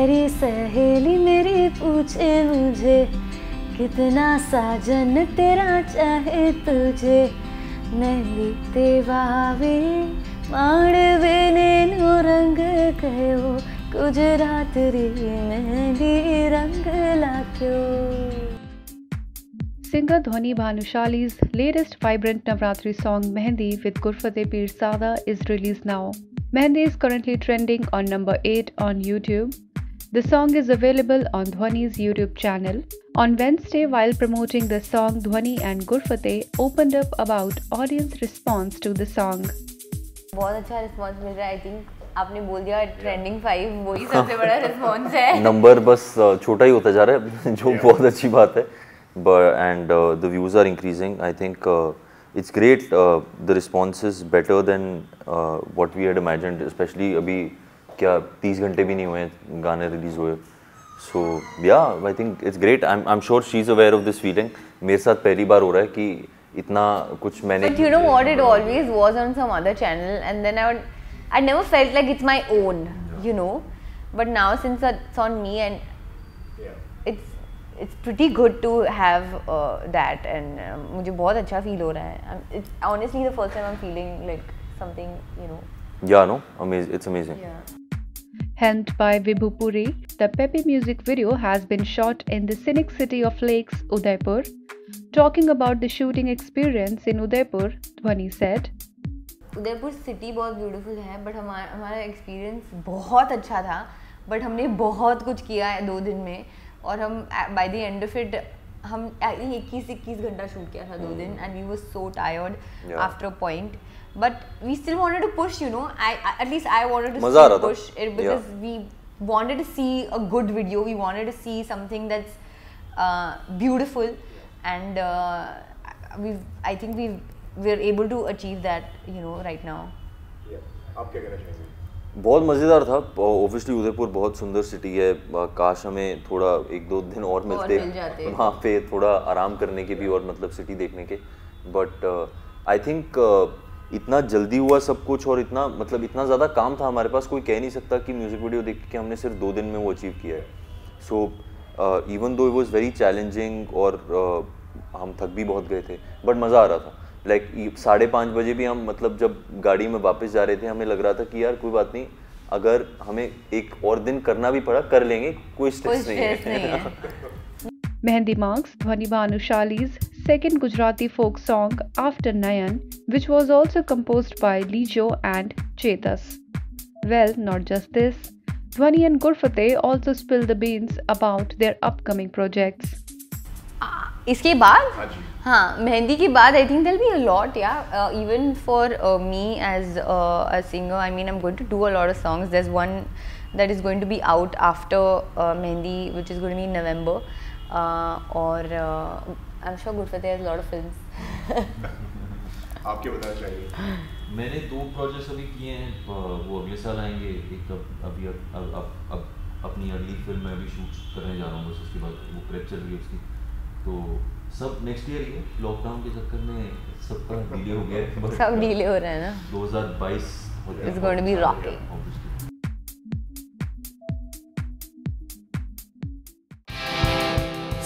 मेरी सहेली मेरी पूछे मुझे, कितना साजन तेरा चाहे तुझे। नहीं ते वावे माड़वे ने नो रंग कहो, कुछ रात्रि मेहंदी रंग लाख्यो singer Dhwani Bhanushali latest vibrant Navratri song Mehendi with गुरफते पीर सादा is release now Mehendi is currently trending on number eight on YouTube The song is available on Dhwani's YouTube channel. On Wednesday, while promoting the song, Dhwani and Gurfate opened up about audience response to the song. बहुत अच्छा response मिल रहा है I think आपने बोल दिया trending five वही सबसे बड़ा रिस्पांस है नंबर बस uh, छोटा ही होता जा रहा है जो बहुत अच्छी बात है but and uh, the views are increasing. I think uh, it's great. Uh, the response is better than uh, what we had imagined, especially अभी क्या 30 घंटे भी नहीं हुए गाने रिलीज़ हुए so yeah I think it's great I am sure she is aware of this feeling मेरे साथ पहली बार हो रहा है कि इतना कुछ मैंने what it always was on some other channel and then I would I never felt like it's my own, you know. But now since it's on me and it's it's pretty good to have uh, that and uh, मुझे बहुत अच्छा feel हो रहा है it's honestly the first time I'm feeling like something you know yeah no amazing it's amazing yeah Helmed by Vibhu Puri, the peppy music video has been shot in the scenic city of Lakes, Udaipur. Talking about the shooting experience in Udaipur, Dhwani said, Udaipur city बहुत beautiful है but हमारा हमारा experience बहुत अच्छा था but हमने बहुत कुछ किया है दो दिन में और हम by the end of it हम इक्कीस इक्कीस घंटा शूट किया था दो दिन and we was so tired after a point but we still wanted to push you know i at least i wanted to still push it because yeah. we wanted to see a good video we wanted to see something that's uh, beautiful and uh, we've i think we've we're able to achieve that you know right now yeah. आप क्या कहना चाहेंगे बहुत मज़ेदार था obviously Udaipur बहुत सुंदर city है काश हमें थोड़ा एक दो दिन और मिलते मिल वहाँ पे थोड़ा आराम करने के भी और मतलब सिटी देखने के बट आई थिंक इतना जल्दी हुआ सब कुछ और इतना मतलब इतना ज़्यादा काम था हमारे पास कोई कह नहीं सकता कि म्यूज़िक वीडियो देख के हमने सिर्फ़ दो दिन में वो अचीव किया है। So even though it was very challenging और uh, हम थक भी बहुत गए थे बट मज़ा आ रहा था। लाइक like, साढ़े पाँच बजे भी हम मतलब जब गाड़ी में वापस जा रहे थे हमें लग रहा था कि यार कोई बात नहीं अगर हमें एक और दिन करना भी पड़ा कर लेंगे कोई स्ट्रेस नहीं है। Mehendi marks Dhwani Bhanushali's second Gujarati folk song After Nayan, which was also composed by Lijo and Chetas. Well, not just this. Dhwani and Gurfate also spilled the beans about their upcoming projects. इसके बाद हाँ मेहंदी के बाद I think it'll be a lot या even for me as a singer I mean I am going to do a lot of songs there is one that is going to be out after uh, Mehndi, which is going to be in Uh, I'm sure Gurfate has a lot of films. आपके बताना चाहिए। मैंने दो projects अभी किए हैं वो अगले साल आएँगे एक अब अभी अब, अब, अब, अब अपनी अगली फ़िल्म में अभी शूट करने जा रहा हूँ बस उसके बाद वो प्रेप चल रही है उसकी। तो सब नेक्स्ट ईयर ही लॉकडाउन के चक्कर में सबका डिले हो गया है सब डिले हो रहा है ना। 2022 It's going to be rocking.